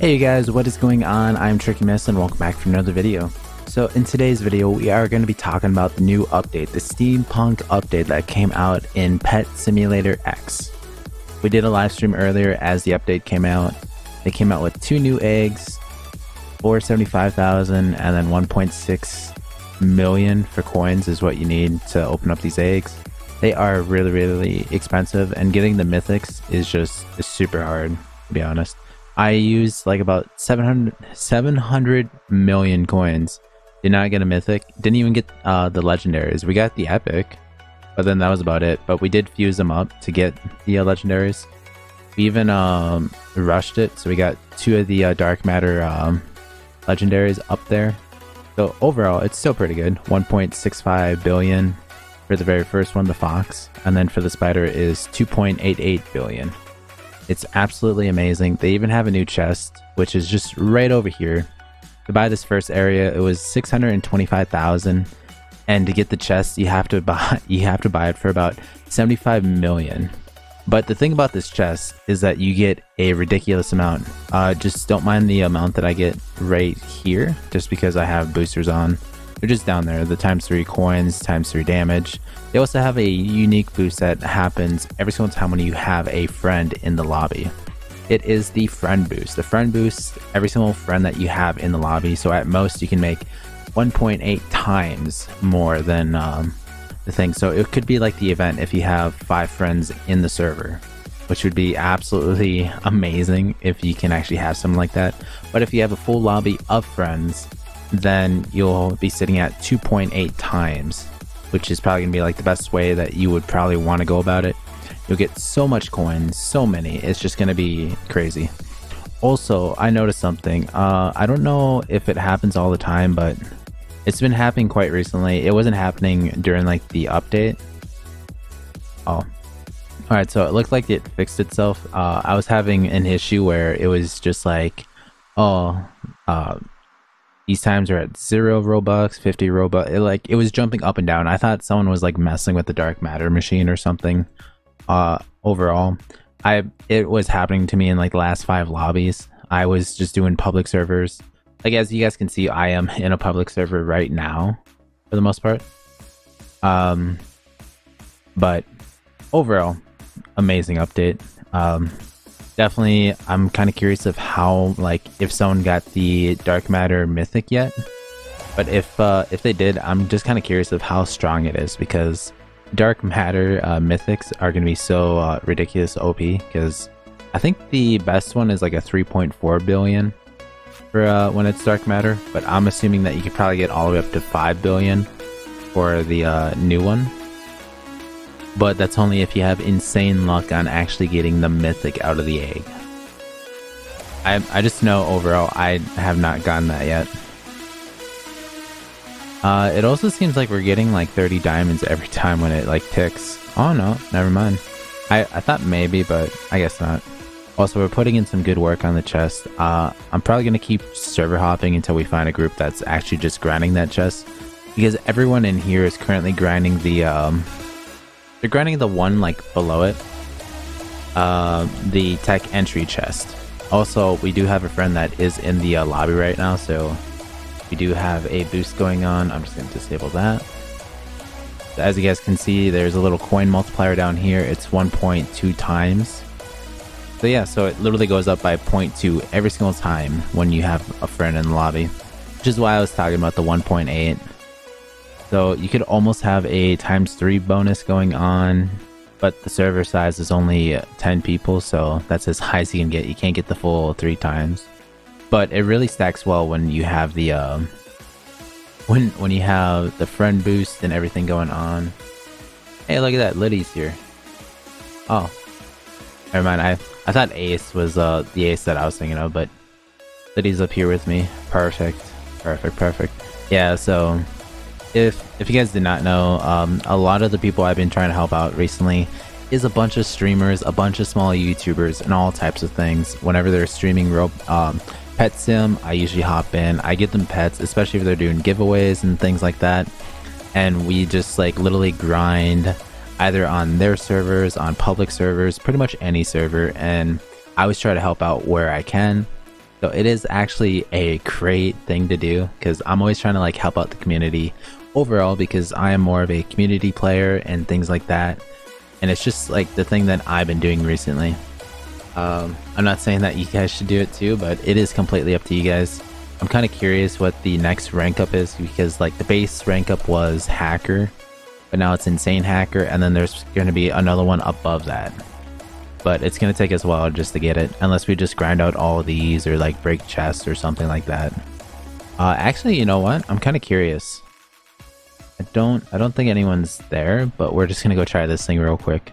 Hey you guys, what is going on? I'm TrickyMist and welcome back for another video. So in today's video, we are going to be talking about the new update, the Steampunk update that came out in Pet Simulator X. We did a live stream earlier as the update came out. They came out with two new eggs, 475,000 and then 1.6 million for coins is what you need to open up these eggs. They are really, really expensive and getting the mythics is just super hard, to be honest. I used like about 700, 700 million coins. Did not get a mythic. Didn't even get uh, the legendaries. We got the epic, but then that was about it. But we did fuse them up to get the uh, legendaries. We even um, rushed it, so we got two of the uh, dark matter um, legendaries up there. So overall, it's still pretty good. 1.65 billion for the very first one, the fox, and then for the spider is 2.88 billion. It's absolutely amazing. They even have a new chest, which is just right over here. To buy this first area, it was 625,000 and to get the chest, you have to buy you have to buy it for about 75 million. But the thing about this chest is that you get a ridiculous amount. Uh, just don't mind the amount that I get right here, just because I have boosters on. They're just down there, the times 3 coins, times 3 damage. They also have a unique boost that happens every single time when you have a friend in the lobby. It is the friend boost. The friend boost every single friend that you have in the lobby, so at most you can make 1.8 times more than um, the thing. So it could be like the event if you have five friends in the server, which would be absolutely amazing if you can actually have something like that. But if you have a full lobby of friends, then you'll be sitting at 2.8 times, which is probably gonna be like the best way that you would probably want to go about it. You'll get so much coins, so many. It's just gonna be crazy. Also, I noticed something. Uh, I don't know if it happens all the time, but it's been happening quite recently. It wasn't happening during like the update. Oh. Alright, so it looked like it fixed itself. Uh, I was having an issue where it was just like, oh, uh, these times are at zero Robux, 50 Robux. It, like it was jumping up and down. I thought someone was like messing with the dark matter machine or something. Uh, overall, I it was happening to me in like the last five lobbies. I was just doing public servers. Like as you guys can see, I am in a public server right now, for the most part. Um, but overall, amazing update. Um, definitely, I'm kind of curious of how, like, if someone got the Dark Matter Mythic yet. But if uh, if they did, I'm just kind of curious of how strong it is because Dark Matter uh, Mythics are to be so uh, ridiculous OP because I think the best one is like a 3.4 billion for uh, when it's Dark Matter, but I'm assuming that you could probably get all the way up to 5 billion for the uh, new one. But that's only if you have insane luck on actually getting the mythic out of the egg. I, I just know overall I have not gotten that yet. Uh, it also seems like we're getting like 30 diamonds every time when it like ticks. Oh no, never mind. I, I thought maybe, but I guess not. Also, we're putting in some good work on the chest. Uh, I'm probably going to keep server hopping until we find a group that's actually just grinding that chest. Because everyone in here is currently grinding the, um, they're grinding the one like below it. Uh, the tech entry chest. Also, we do have a friend that is in the uh, lobby right now, so we do have a boost going on. I'm just going to disable that. As you guys can see, there's a little coin multiplier down here. It's 1.2 times. So yeah, so it literally goes up by 0.2 every single time when you have a friend in the lobby. Which is why I was talking about the 1.8. So you could almost have a times 3 bonus going on, but the server size is only 10 people, so that's as high as you can get. You can't get the full 3 times. But it really stacks well when you have the um, when when you have the friend boost and everything going on. Hey, look at that, Liddy's here. Oh, never mind. I I thought Ace was uh, the Ace that I was thinking of, but Liddy's up here with me. Perfect. Perfect, perfect. Yeah, so if if you guys did not know, um, a lot of the people I've been trying to help out recently is a bunch of streamers, a bunch of small YouTubers, and all types of things. Whenever they're streaming real um, pet sim, I usually hop in. I get them pets, especially if they're doing giveaways and things like that. And we just like literally grind either on their servers, on public servers, pretty much any server. And I always try to help out where I can. So it is actually a great thing to do because I'm always trying to like help out the community overall because I am more of a community player and things like that. And it's just like the thing that I've been doing recently. Um, I'm not saying that you guys should do it too, but it is completely up to you guys. I'm kind of curious what the next rank up is because like the base rank up was hacker, but now it's insane hacker, and then there's going to be another one above that but it's gonna take us a while just to get it, unless we just grind out all these or like break chests or something like that. Uh, actually, you know what? I'm kind of curious. I don't, I don't think anyone's there, but we're just gonna go try this thing real quick.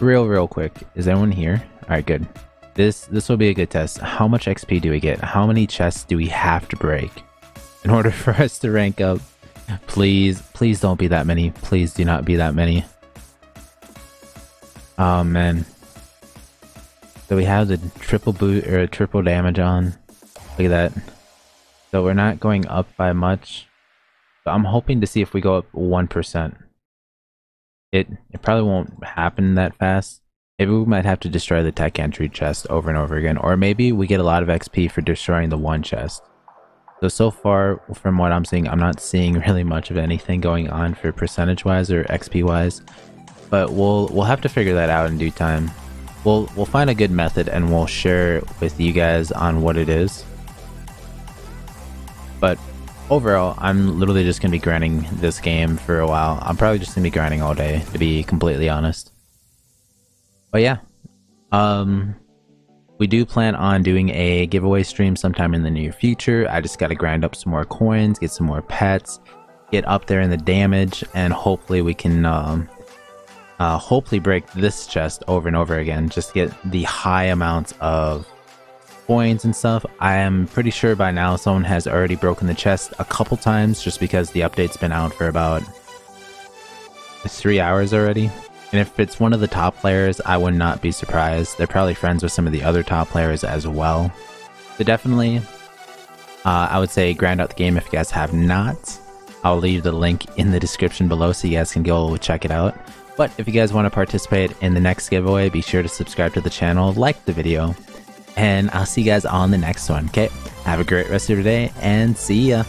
Real, real quick. Is anyone here? All right, good. This, this will be a good test. How much XP do we get? How many chests do we have to break in order for us to rank up? Please, please don't be that many. Please do not be that many. Oh man. So we have the triple boot or triple damage on. Look at that. So we're not going up by much. I'm hoping to see if we go up 1%. It, it probably won't happen that fast. Maybe we might have to destroy the tech entry chest over and over again. Or maybe we get a lot of XP for destroying the one chest. So, so far, from what I'm seeing, I'm not seeing really much of anything going on for percentage-wise or XP-wise. But we'll we'll have to figure that out in due time we'll we'll find a good method and we'll share with you guys on what it is. But overall, I'm literally just gonna be grinding this game for a while. I'm probably just gonna be grinding all day, to be completely honest. But yeah, um, we do plan on doing a giveaway stream sometime in the near future. I just gotta grind up some more coins, get some more pets, get up there in the damage, and hopefully we can um, uh, hopefully break this chest over and over again, just get the high amounts of coins and stuff. I am pretty sure by now someone has already broken the chest a couple times just because the update's been out for about three hours already. And if it's one of the top players, I would not be surprised. They're probably friends with some of the other top players as well. So definitely, uh, I would say grind out the game if you guys have not. I'll leave the link in the description below so you guys can go check it out. But if you guys want to participate in the next giveaway, be sure to subscribe to the channel, like the video, and I'll see you guys on the next one. Okay, have a great rest of your day, and see ya.